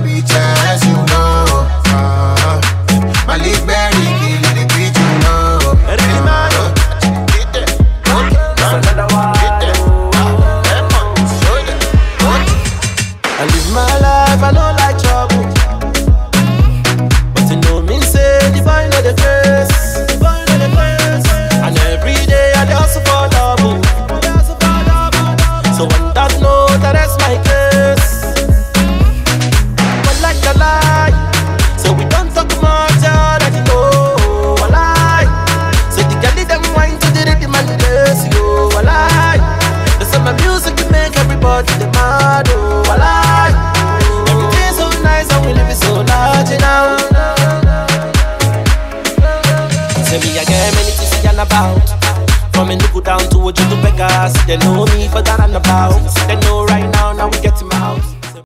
the you know. Uh, my leaf berry the beach, you know. Ready, man? Ah, Get there. That's ah, another one. Get there. Show them. I live my life, I make the mad, oh. I lie. Everything's so nice and we live it so large now. Say me get many see and about. From nickel down to to Vegas, they know me for that and about. They know